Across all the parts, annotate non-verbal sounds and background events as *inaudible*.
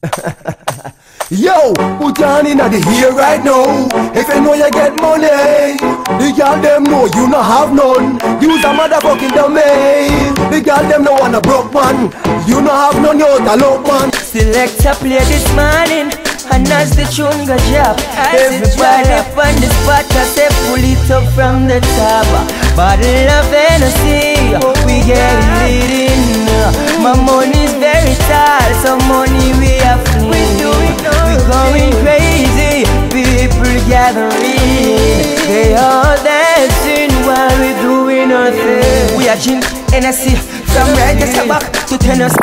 *laughs* Yo, put your hand in the here right now. If you know you get money, the girl them know you no have none. Use a motherfucking domain. The girl them no want a broke man. You no have none, you a low man. Selector play this morning And as the tune go drop Everybody on the spot I say pull it up from the top Bottle of Hennessy We get lit in thing We are gin Hennessy From Register back to Tennessee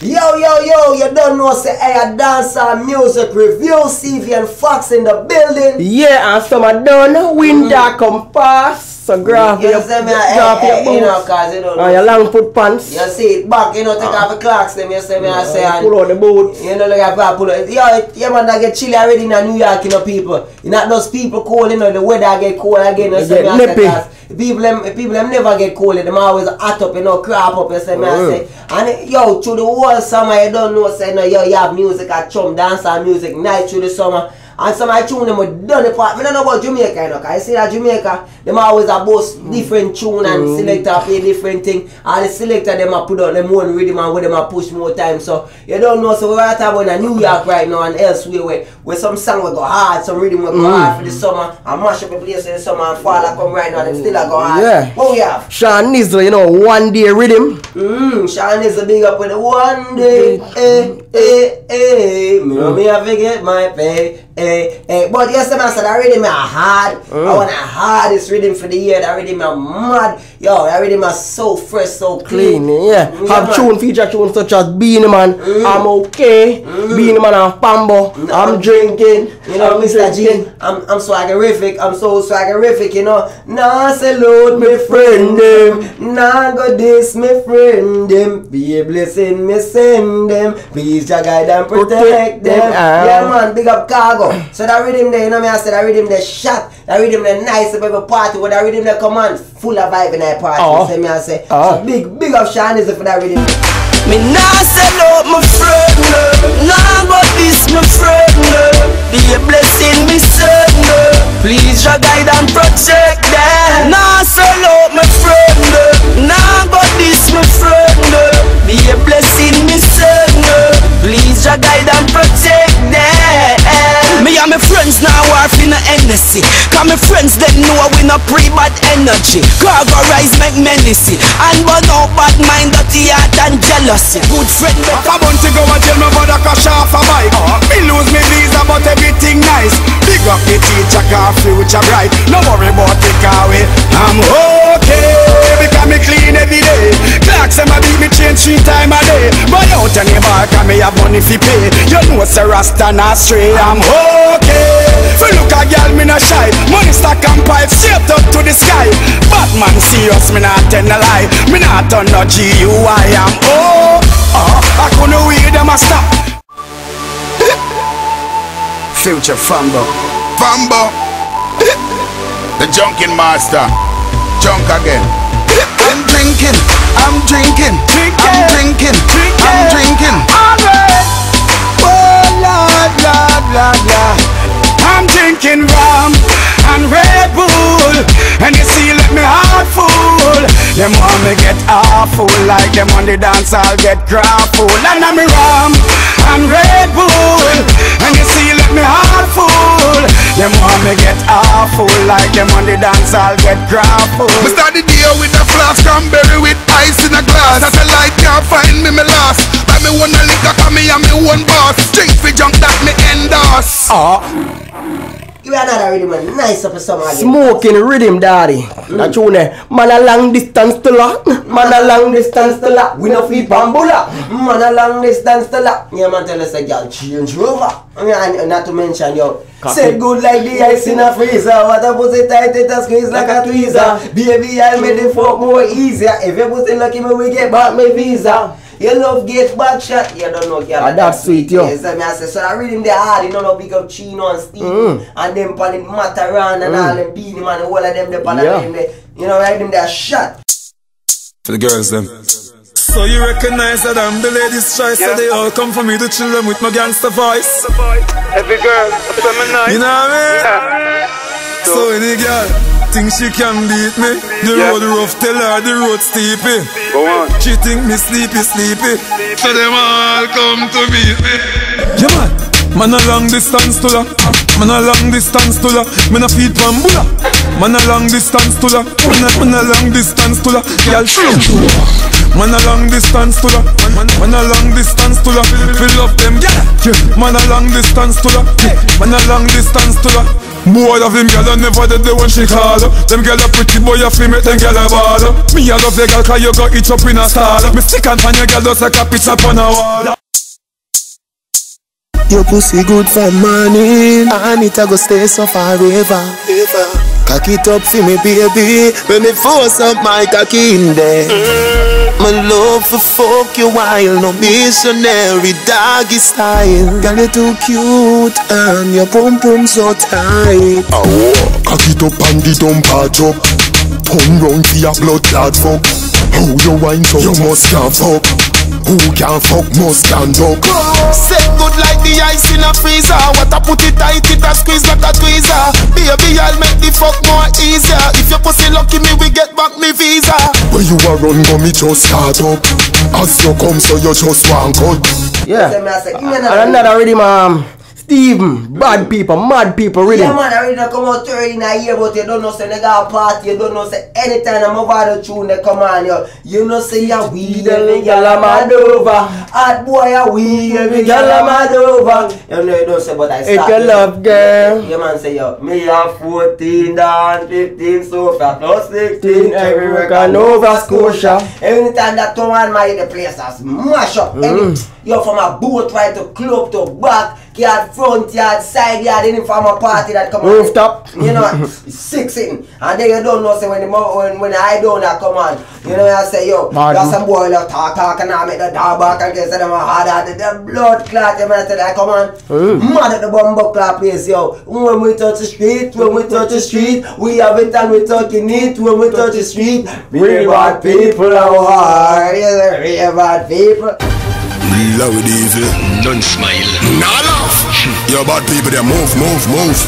Yo, yo, yo, you don't know, say, hey, a Dancehall Music Review, CV and Fox in the building. Yeah, and some are done. Winter come fast. So grab You your, see me, grab hey, your hey, you know, cause you don't And your know. long foot pants. You see it back, you know, take ah. off the clocks, them, you see me, I ah, say, and, Pull out the boots. you know, at that, pull out. Yo, yeah, man, I get chilly already in New York, you know, people. You know, those people cold, you know, the weather get cold again, you They see me, I say, People them, people them never get cold. Them always hot up, you know, crap up. You see me, I Mm. say. And yo, through the whole summer, you don't know, say, no, yo, you have music at chum, dancer music, night through the summer. And some I tune them with done the part. I don't know about Jamaica, you know, 'cause I see that Jamaica, them always a boast different tune and Mm. selector play different thing. And the selector them a put out them own rhythm and with them a push more time. So you don't know. So we're at about in New York right now and elsewhere where, where some song will go hard, some rhythm will go Mm. hard for the summer and mash up the place in the summer and fall like come right now. Them still a go hard. Yeah. What we have? Sean Nizzle, you know, one day rhythm. Mmm, Sean is a big up with the one day, eh, eh, eh. Me know me a forget my pay, eh, eh. But yes, man, so that rhythm a hard. I want a hardest rhythm for the year. That rhythm a mad. Yo, that rhythm a so fresh, so clean. Clean, yeah. Have man. tune, feature tunes such as Beenie Man, I'm okay, Beenie Man and Fambo, I'm drinking, You know, I'm Mr. G. I'm, I'm swaggerific, I'm so swaggerific, you know. Nah, salute me friend them. Nah, go this me friend them. Be a blessing, me send them. Please, Jah guide and protect Protect them. them, ah. Yeah, man, big up cargo. So that rhythm there, you know me, I said that rhythm there shot. That rhythm there nice up every party. With that rhythm there come on, full of vibe in that party. Oh. You see me, I say. Oh. So big, big up Sean is for that rhythm. Me nah sell out my friend no. Nah but this my friend no. Be a blessing me son no. Please your guide and protect them Nah sell out my friend no. Nah but this my friend no. Be a blessing me son no. Please your guide and protect them Me and my friends now Hennessy. Cause my friends them know we no pre-bad energy. Cargo rise make menacy And burn out bad mind, dirty heart and jealousy. Good friend I want to go and tell my brother crash off a bike. Uh-huh. Me lose me visa but everything nice. Big up the teacher car future bright. No worry about the car way I'm okay me clean every day. Clocks them a beat me change three time a day. Buy out any bar cause me have money fi pay. You know say Rasta not stray. I'm okay. Fi look a girl me not shy. Money stack and pipe straight up to the sky. Batman serious me not tell a lie. Me not turn no G-U-I am oh Oh, I couldn't wait them a stop. *laughs* Future Fambo Fambo, *laughs* the junkin master, junk again. I'm drinking, I'm drinking, I'm drinking, I'm drinking. Oh Lord, Lord, Lord, Lord. I'm drinking rum and Red Bull And you see Them want me get awful Like them on the dance I'll get grappled And I'm rum and Red Bull And you see let me heart full Them want me get awful Like them on the dance I'll get grappled We start the day with a flask cranberry with ice in a glass. That a light can't find me, me lost. Buy me one a liquor, cause me and me one boss. Drink for junk that me endorse. Oh, Me another rhythm, man. Nice up for summer again. Smoking rhythm, daddy. Mm. That tune there. Man a long distance to lot. Man a long distance to lot. We no feed bambula. Man a long distance to la Yeah man tell us a girl change over and, not to mention yo Said good like the ice in a freezer What a pussy tight it a squeeze like a tweezer Baby I made the fuck more easier If your pussy lucky me we get back my visa You love get back shot You don't know girl Ah, that's sweet, yo. Yes, I mean I say so that rhythm they hard You know no big up Chino and Steve Mm. And them pan it Mataran and all them Beenie man and all of them they pan Yeah. them they You know right them they are shot For the girls, them. So you recognize that I'm the ladies' choice, so they all come for me to chill them with my gangster voice. Every girl, feminine. You know what I mean? Yeah. So any girl think she can beat me, the Yeah. road rough, tell her the road steepy. Go on. She think me sleepy, sleepy. So them all come to meet me. Yeah man, man a long distance to la. Man a long distance to la. Man a feed bambula. Man a long distance to la. Man a, man a long distance to la. Girl, Man a long distance to la. Man, man a long distance to la. Fill up them, yeah. Man a long distance to la. Man a long distance to la. Boy of them gyal never did the one she call Them gyal a pretty boy a fi make them gyal a ball Me a love the gyal 'cause you got each up in a stall Me stick and pan your gyal just like a picture on a wall Your pussy good for morning And it a go stay so forever Cock it up for me baby. When me force up my cocky in there. My love for fuck you while No missionary doggy style. Girl you too cute And your pum pum so tight. Oh, cock it up and the dump patch up Turn round for your blood clot fuck. How you wine so you must can fuck Who can fuck must can duck Set good like the ice in a freezer. What I put it tight, it a squeeze like a tweezer. Baby, I'll make the fuck more easier. If your pussy lucky me, we get back me visa. When you a run go me just start up. As you come so you just want cut Yeah. Say me I say, give me And another another rhythm, Steven, bad people, mad people Yeah rhythm. man, I really not come out to in a year, but you don't know say nigga a party, you don't know say anytime I'm over the tune they come on yo. You know say ya weed every girl a mad over. Hot boy a weed every girl a mad over. You know you don't say but I start. you love girl. Yeah man say yo, me a 14 down 15 so far plus 16 everywhere can Nova Scotia. Anytime that turn on my the place has mash up. Any, mm-hmm. yo from a boat right to club to back, yard front yard, side yard, any a party that come on. Rooftop. You know, *laughs* six in. And then you don't know, say, when the when, when I don't that come on, you know, I say, yo, got some boy that talk, talk, and I make the dog back and get them hard at the blood clot, you know, I say, that, come on. Mad at the bumbo clot place, yo. When we touch the street, when we touch the street, we have it and we talking it when we touch the street. Real bad people are, yeah, real bad people. Real with evil eh? Don't smile. Nah laugh Your bad people they move, move, move.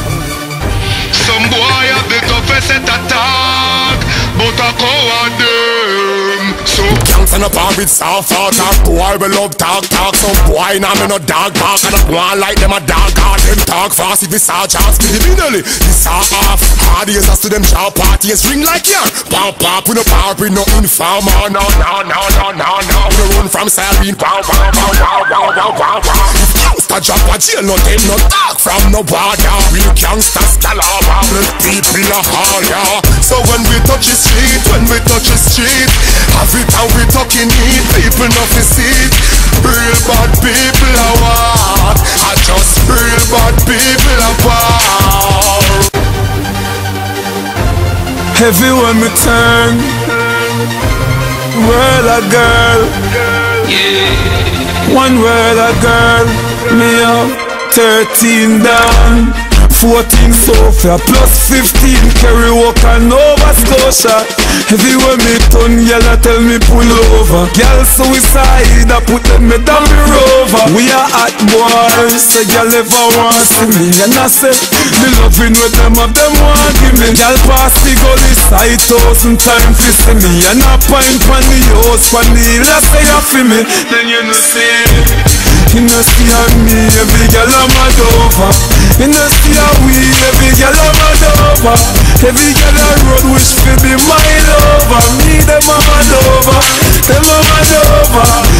Some boy have the toughest attack, but a coward them. So Gangs and a bar with soft talk talk. Boy we love talk talk. Some boy now me no dog bark. And I want like them a dog hard Them talk fast if we saw chance Criminally This are off Hard ears as to them sharp parties Ring like yarn Pop pop We no power We no informer oh, No no no no no no. We run from siren Wow wow wow wow wow wow wow wow. If gangsta drop a jail No them no talk from no border Real gangsters Calabar People a hard yeah. So when we touch the street When we touch the street Have it how we talking it People no fi see it Real bad people a what? I just real bad people a war Heavy when me turn World a girl. Yeah. One world a girl Me up 13 down 14 so Sofia plus 15 Kerry Walker Nova Scotia. Everywhere me turn Y'all tell me pull over. Girl suicide I put them me down the rover. We are hot boys Say y'all ever want see me. And I say Me loving with them of them want give me. Y'all pass the gully side thousand time fi see me. And I pint pan the house pan the hill I say you feel me. Then you know see you know see how me, every girl I'm mad over You know see how we, every girl I'm mad over Every girl I road wish fi be my lover Me them a mad over, them a mad over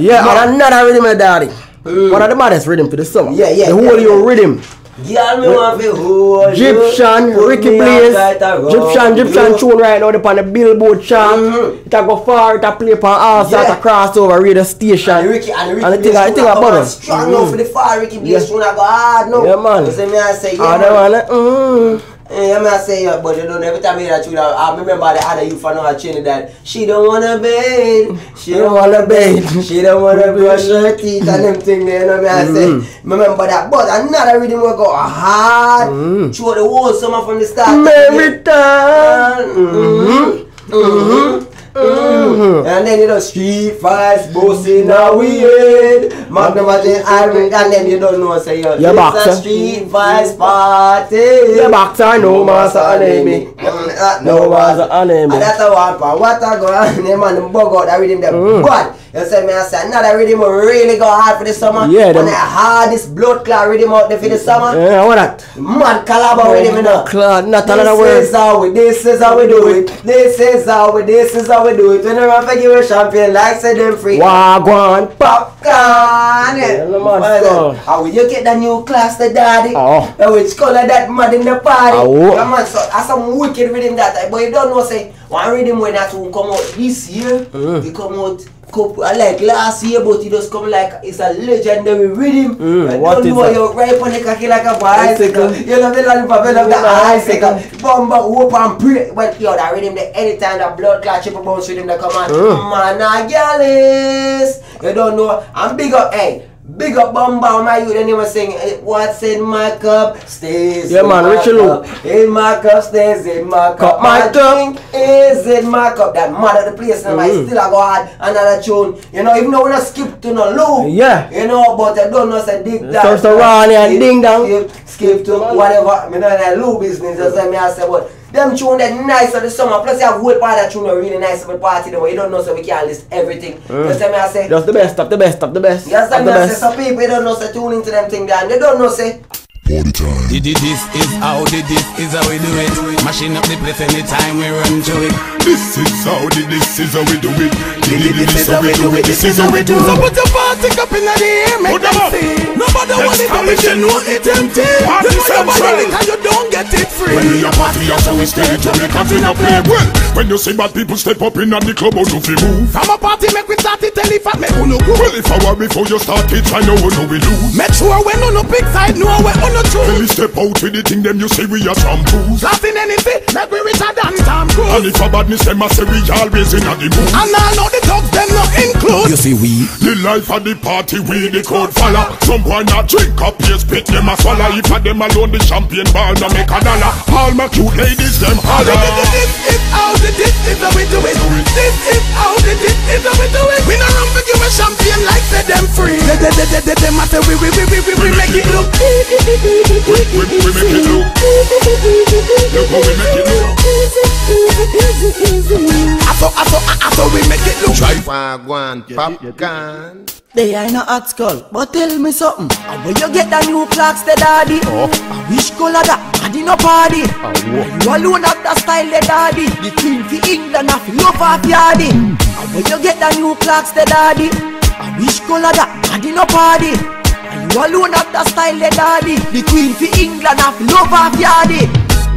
Yeah, and another rhythm, my daddy. Uh. One of the baddest rhythm for the summer. Yeah, yeah, The whole yeah, of your yeah. rhythm. Girl, me want to hold Egyptian, Ricky Blaze, Egyptian, Egyptian tune right now upon the Billboard chart. Mhm. It a go far, it a play upon all sorts Yeah. of crossover radio station. And Ricky and Ricky And the thing, I Blaze think tune a about come on it. Strong now for the far Ricky Blaze Yeah. tune a go hard now. Yeah, man. You see me I say yeah. Ah, man. that one? Mm. Yeah, me I say yeah, uh, but you don't every time I hear that tune, I, I remember the other youth from our Trinidad. She don't wanna bathe, mm. she don't wanna bathe, she don't wanna brush her teeth and them thing there. You know me I say. Remember that, but another rhythm will go hard mm-hmm. through the whole summer from the start. the end. Meritan. Mm-hmm. Mm-hmm. Mm. And then you know street fights, bossing now we head. Magnum Machine Iron, and then you don't know say yo. It's boxer. a street fights party. Yeah, boxer, no master enemy. No master enemy. And that's a one part. What I go on, them man, them bug out that rhythm them. Mm. You say me, I say another rhythm will really go hard for the summer. Yeah, them- the hardest blood clot rhythm out there for the summer. Yeah, what that? Man, caliber rhythm, you know. Claude, not This another word. is how we, this is how we do it. This is how we, this is how we do it. When you run for give a champion, like say them free. Wagwan. Popcaan. Man Well. How will you get the new class, the daddy? Oh. Uh, which color that mad in the party? Oh. Yeah, man, so that's some wicked rhythm that type. But you don't know, say, one rhythm when that will come out this year, Mm. it come out couple, uh, like last year, but it just come like it's a legendary rhythm. Mm, I what don't is know that? you're right on the cocky like a bicycle. You know the lollipop, you love the icicle. Bumba, whoop and pray. But yo, that rhythm, the anytime that blood clot triple bounce rhythm that come on, Mm. man, I gallus. You don't know. I'm big up, hey. Big up Bumba, my youth, and they were saying, eh, What's in my cup stays Yeah, in man, my Richard Luke. In my cup stays in my cup. Cup, My my cup. is in my cup. That mother the place now, I Mm. still I go hard another tune. You know, even though we don't skip to no loop. Yeah. You know, but I don't know say dig. So, so Ronnie and Skip- Ding Dong. Skip, skip to whatever. Me know that loop business. That's what me I say. But them tune that nice of the summer. Plus you have whole part of that tune that really nice of the party. Though you don't know so we can't list everything. Mm. That's what me I say. Just the best of the best of the best. Yes, of and the me I say best. some people don't know say tune into them thing and They don't know say. Party time. Did this is how did this is how we do it. Mashing up the place anytime we run through it. This is how the this is how we do it. This is how we do it. This is how we do it. So put your party up in the air, make them see. Nobody want it, but you know it empty. You know you buy it and you don't get it free. When we a party, that's how we stay to make thing a play. Well, when you see bad people step up in the club, how do you move? From a party, make we start it, tell if I make uno go. Well, if I were before you start it, I know no we lose. Make sure when no big side, know where on no When oh, we step out with the thing, them you say we are shampoos. Laughing anything, make we richer than Tom Cruise. And if a badness, them a say we always in a the mood. And I know the thugs, them not include. You see we. The life of the party, we the code follow. Some boy not drink up, yes, spit them a swallow. If a them alone, the champagne ball no make a dollar. All my cute ladies, them holler. This is how the this is how we do it. This is how the this is how we do it. We not run for give a champagne like say them free. They they they they they them a say we we we we we we make it look. We, we, we make it look. Look how we make it look. I thought I thought I thought we make it look. Drive one Popcaan. They are in a hot skull, but tell me something. How will you get the new Clarks, the daddy? Oh. I wish color that, and in a party. Oh. You alone have the style, the daddy. The queen for England, I feel love off yardy. How will you get the new Clarks, the daddy? I wish color that, and in a party. You alone have the style, the daddy. The queen for England, I feel love off yardy.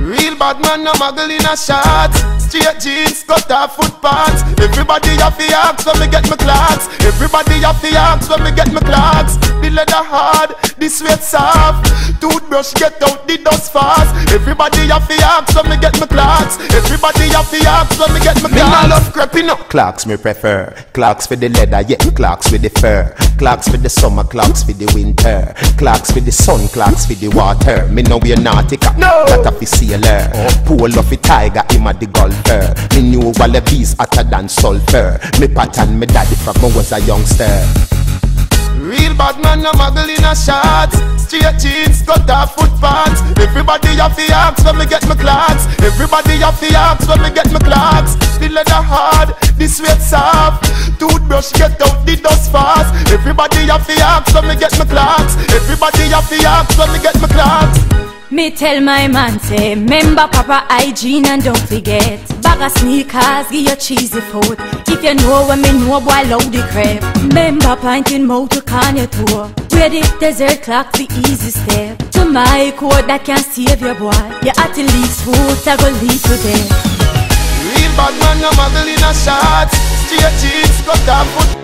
Real bad man, no muggle in a shorts. Straight jeans, cut off foot pants. Everybody have the axe when me get my Clarks. Everybody have the axe when me get my Clarks. The leather hard, the sweat soft. Toothbrush get out the dust fast. Everybody have the axe when me get my Clarks. Everybody have the axe when me get my Me Clarks. nah love creeping up. Clarks me prefer. Clarks for the leather, yeah. Clarks with the fur. Clarks for the summer, Clarks for the winter. Clarks for the sun, Clarks for the water. Me know we're nautica. No. That a sailor. Pool of a tiger, him a the golfer. Me knew Wallabees hotter than sulfur. Me pattern me daddy from when was a youngster. Real bad man, no muggle in a shorts. Straight jeans, cut off foot pants. Everybody have the axe when me get my Clarks. Everybody have the axe when me get my Clarks. The leather hard, the sweat soft. Toothbrush get out the dust fast. Everybody have the axe when me get my Clarks. Everybody have the axe when me get my Clarks. Me tell my man say, remember proper hygiene and don't forget. Bag of sneakers, give your cheesy food. If you know what me know, boy, load the crap. Remember pointing mouth to can your toe. Where the desert clock, the easy step. To my code that can save your boy. Your athlete's foot, I go lead to death. Real bad man, no muggle in a shorts. Straight jeans, cut off foot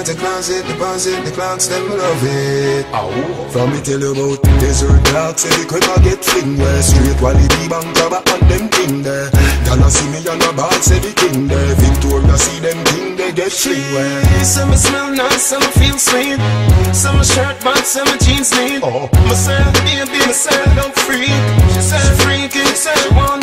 Russian. Clean out the closet, deposit the Clarks, them love it. Ow. From me tell you about desert Clarks, say the quicker get fling where straight while the bank cover on them thing there. Gonna see me on a ball, say the king there. Victoria see them king there. me get free well. Some smell nice, some feel sweet. Some shirt box, some jeans neat. Oh. Myself, baby, myself, don't freak. She said freaky, she said she want